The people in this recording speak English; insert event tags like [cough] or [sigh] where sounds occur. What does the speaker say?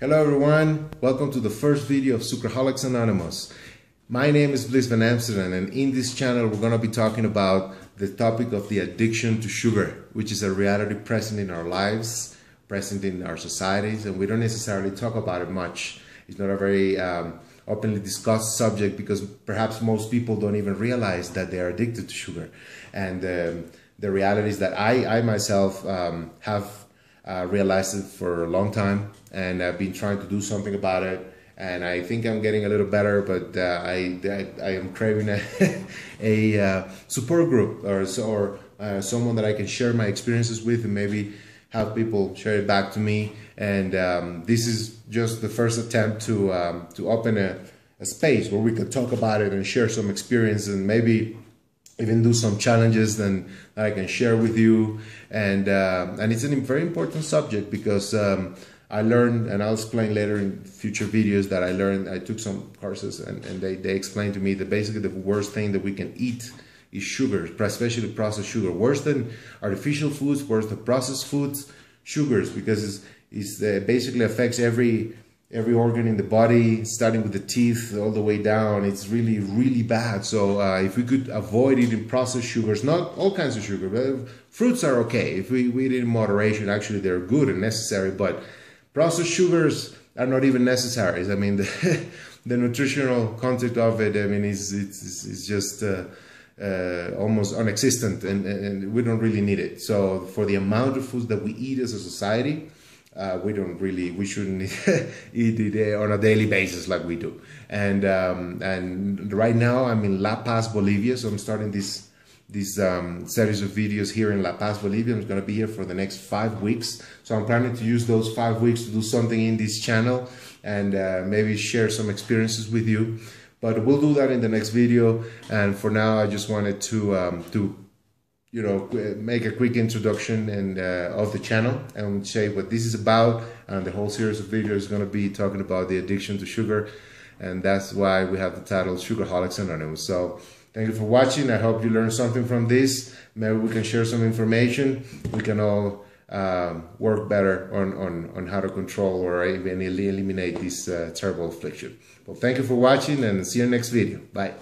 Hello everyone, welcome to the first video of Sugarholics Anonymous. My name is Bliss Van Amsterdam and in this channel we're going to be talking about the topic of the addiction to sugar, which is a reality present in our lives, present in our societies, and we don't necessarily talk about it much. It's not a very um, openly discussed subject because perhaps most people don't even realize that they are addicted to sugar. And um, the reality is that I, I myself um, have uh, realized it for a long time and I've been trying to do something about it. And I think I'm getting a little better, but uh, I, I, I, am craving a, [laughs] a uh, support group or, or uh, someone that I can share my experiences with and maybe have people share it back to me. And um, this is just the first attempt to um, to open a, a space where we could talk about it and share some experience and maybe even do some challenges then that I can share with you. And uh, and it's a very important subject because um, I learned, and I'll explain later in future videos that I learned. I took some courses and, and they, they explained to me that basically the worst thing that we can eat is sugar, especially processed sugar. Worse than artificial foods, worse than processed foods, sugars, because it's, it's uh, basically affects every every organ in the body, starting with the teeth all the way down. It's really, really bad. So uh, if we could avoid eating processed sugars, not all kinds of sugar, but fruits are okay. If we, we eat in moderation, actually they're good and necessary, but processed sugars are not even necessary. I mean, [laughs] the, the nutritional content of it, I mean, is it's, it's just uh, uh, almost non-existent and, and we don't really need it. So for the amount of foods that we eat as a society, uh, we don't really we shouldn't [laughs] eat it on a daily basis like we do. And um, and right now i'm in la paz bolivia so i'm starting this this um, series of videos here in la paz bolivia. I'm going to be here for the next five weeks. So i'm planning to use those five weeks to do something in this channel and uh, maybe share some experiences with you. But we'll do that in the next video. And for now i just wanted to um, to you know, make a quick introduction and uh, of the channel and say what this is about. And the whole series of videos is going to be talking about the addiction to sugar, and that's why we have the title Sugarholics Anonymous. So thank you for watching. I hope you learned something from this. Maybe we can share some information. We can all um, work better on, on, on how to control or even eliminate this uh, terrible affliction. Well, thank you for watching and see you next video. Bye.